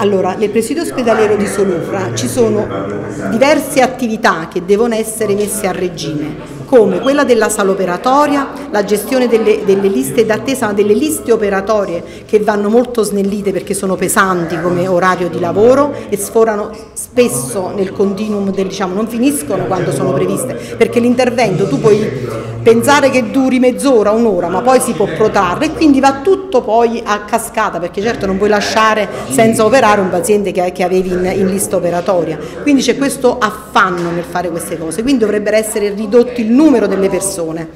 Allora, nel presidio ospedaliero di Solufra ci sono diverse attività che devono essere messe a regime, come quella della sala operatoria, la gestione delle, delle liste d'attesa, ma delle liste operatorie che vanno molto snellite perché sono pesanti come orario di lavoro e sforano spesso nel continuum del diciamo non finiscono quando sono previste, perché l'intervento tu puoi pensare che duri mezz'ora, un'ora, ma poi si può protrarre e quindi va tutto poi a cascata, perché certo non puoi lasciare senza operare un paziente che, che avevi in, in lista operatoria. Quindi c'è questo affanno nel fare queste cose, quindi dovrebbero essere ridotti il numero delle persone.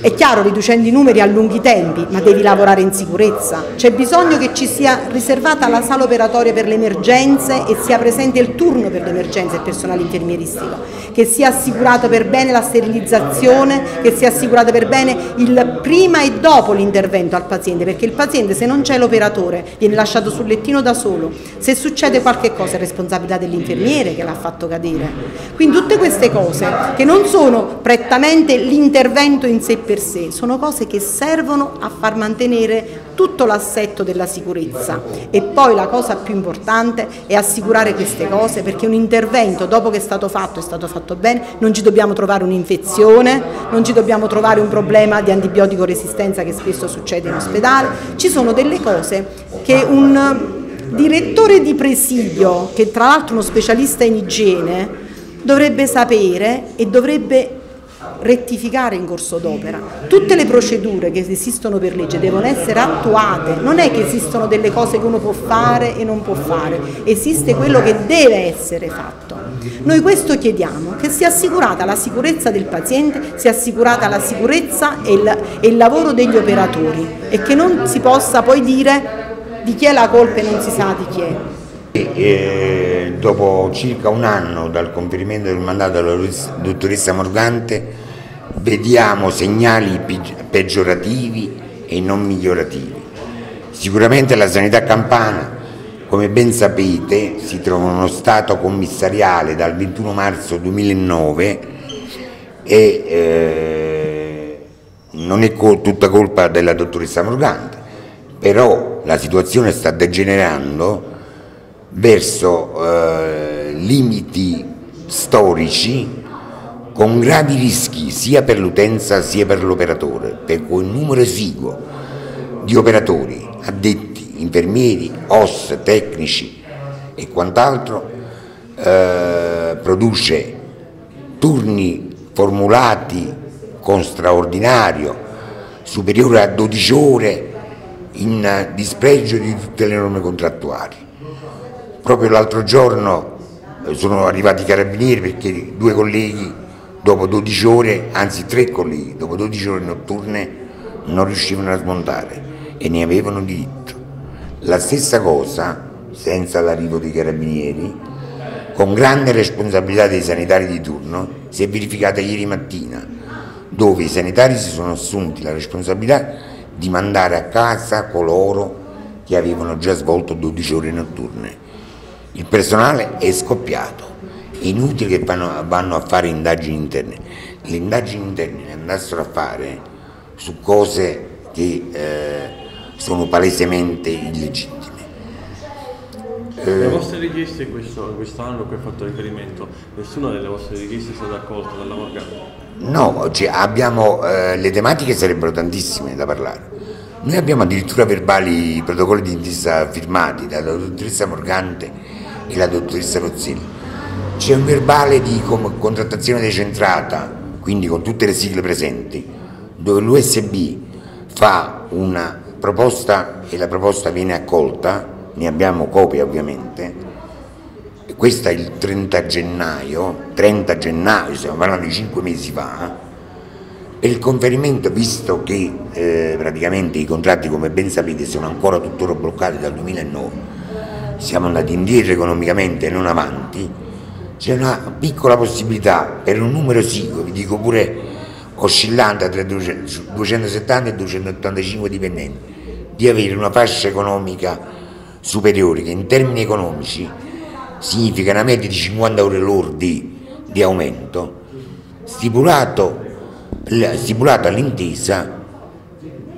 È chiaro, riducendo i numeri allunghi i tempi, ma devi lavorare in sicurezza. C'è bisogno che ci sia riservata la sala operatoria per le emergenze e sia presente il turno per le emergenze del personale infermieristico, che sia assicurato per bene la sterilizzazione, che sia assicurato per bene il prima e dopo l'intervento al paziente, perché il paziente se non c'è l'operatore viene lasciato sul lettino da solo, se succede qualche cosa è responsabilità dell'infermiere che l'ha fatto cadere. Quindi tutte queste cose che non sono prettamente l'intervento in sé per sé, sono cose che servono a far mantenere tutto l'assetto della sicurezza. E poi la cosa più importante è assicurare queste cose perché un intervento dopo che è stato fatto è stato fatto bene, non ci dobbiamo trovare un'infezione, non ci dobbiamo trovare un problema di antibiotico resistenza che spesso succede in ospedale, ci sono delle cose che un direttore di presidio, che tra l'altro è uno specialista in igiene, dovrebbe sapere e dovrebbe rettificare in corso d'opera. Tutte le procedure che esistono per legge devono essere attuate, non è che esistono delle cose che uno può fare e non può fare, esiste quello che deve essere fatto. Noi questo chiediamo, che sia assicurata la sicurezza del paziente, sia assicurata la sicurezza e il, e il lavoro degli operatori e che non si possa poi dire di chi è la colpa e non si sa di chi è. E, dopo circa un anno dal conferimento del mandato della dottoressa Morgante vediamo segnali peggiorativi e non migliorativi. Sicuramente la sanità campana, come ben sapete, si trova in uno stato commissariale dal 21 marzo 2009 e eh, non è co tutta colpa della dottoressa Morgante, però la situazione sta degenerando verso eh, limiti storici con gravi rischi sia per l'utenza sia per l'operatore, per quel numero esiguo di operatori, addetti, infermieri, OS, tecnici e quant'altro, eh, produce turni formulati con straordinario, superiore a 12 ore in dispregio di tutte le norme contrattuali. Proprio l'altro giorno eh, sono arrivati i carabinieri perché due colleghi dopo 12 ore, anzi tre colleghi, dopo 12 ore notturne non riuscivano a smontare e ne avevano diritto. La stessa cosa, senza l'arrivo dei carabinieri, con grande responsabilità dei sanitari di turno, si è verificata ieri mattina, dove i sanitari si sono assunti la responsabilità di mandare a casa coloro che avevano già svolto 12 ore notturne. Il personale è scoppiato inutile che vanno, vanno, a fare indagini interne. Le indagini interne andassero a fare su cose che eh, sono palesemente illegittime. Le vostre richieste questo, quest'anno a cui ha fatto riferimento, nessuna delle vostre richieste è stata accolta dalla Morgana? No, cioè abbiamo, eh, le tematiche sarebbero tantissime da parlare. Noi abbiamo addirittura verbali, protocolli di intesa firmati dalla dottoressa Morgante e la dottoressa Rozzelli c'è un verbale di contrattazione decentrata, quindi con tutte le sigle presenti, dove l'USB fa una proposta e la proposta viene accolta, ne abbiamo copia ovviamente, questa è il 30 gennaio, 30 gennaio, stiamo parlando di 5 mesi fa, e il conferimento, visto che eh, praticamente i contratti, come ben sapete, sono ancora tuttora bloccati dal 2009, siamo andati indietro economicamente e non avanti, c'è una piccola possibilità per un numero esiguo, vi dico pure oscillante tra 270 e 285 dipendenti, di avere una fascia economica superiore che in termini economici significa una media di 50 ore lordi di aumento, stipulato, all'intesa,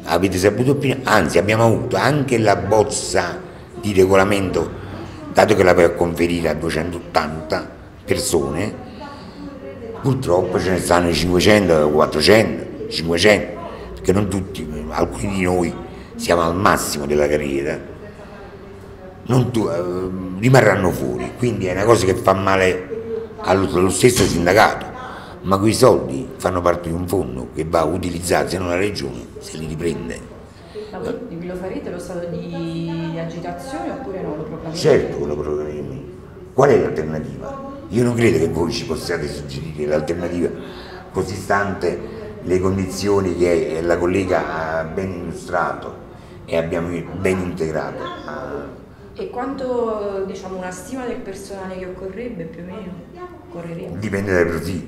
avete saputo prima, anzi abbiamo avuto anche la bozza di regolamento dato che la a conferire a 280 persone, purtroppo ce ne stanno 500, 400, 500, perché non tutti, alcuni di noi siamo al massimo della carriera, non tu, eh, rimarranno fuori, quindi è una cosa che fa male allo, allo stesso sindacato, ma quei soldi fanno parte di un fondo che va utilizzato, se non la regione se li riprende. Ma voi lo farete lo stato di agitazione oppure no? Lo? Certo che lo proclameremo. Qual è l'alternativa? Io non credo che voi ci possiate suggerire l'alternativa così stante le condizioni che la collega ha ben illustrato e abbiamo ben integrato. E quanto, diciamo, una stima del personale che occorrebbe più o meno? Correremo? Dipende dai profili.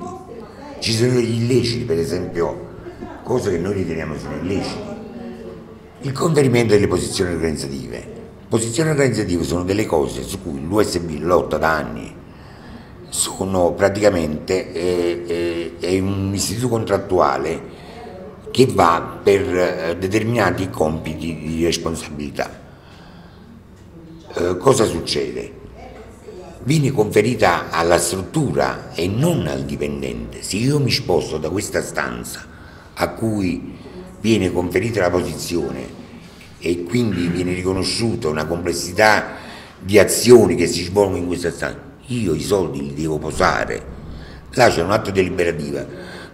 Ci sono degli illeciti, per esempio, cose che noi riteniamo siano illeciti. Il conferimento delle posizioni organizzative. Posizioni organizzative sono delle cose su cui l'USB lotta da anni, sono praticamente eh, eh, è un istituto contrattuale che va per eh, determinati compiti di responsabilità. Eh, cosa succede? Viene conferita alla struttura e non al dipendente. Se io mi sposto da questa stanza a cui viene conferita la posizione e quindi viene riconosciuta una complessità di azioni che si svolgono in questa stanza, io i soldi li devo posare. Là c'è un atto deliberativo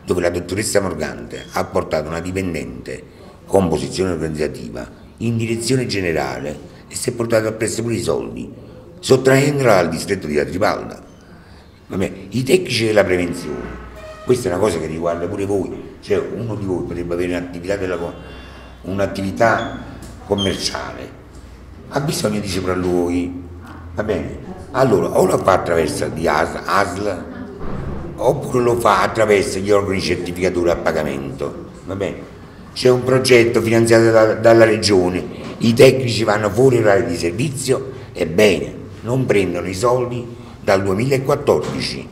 dove la dottoressa Morgante ha portato una dipendente con posizione organizzativa in direzione generale e si è portato appresso pure i soldi, sottraendola al distretto di Atripalda. Vabbè, I tecnici della prevenzione, questa è una cosa che riguarda pure voi, cioè uno di voi potrebbe avere un'attività, un'attività commerciale, ha bisogno di soprallui, va bene? Allora, o lo fa attraverso di ASL, oppure lo fa attraverso gli organi certificatori a pagamento. C'è un progetto finanziato da, dalla regione, i tecnici vanno fuori orario di servizio, ebbene, non prendono i soldi dal 2014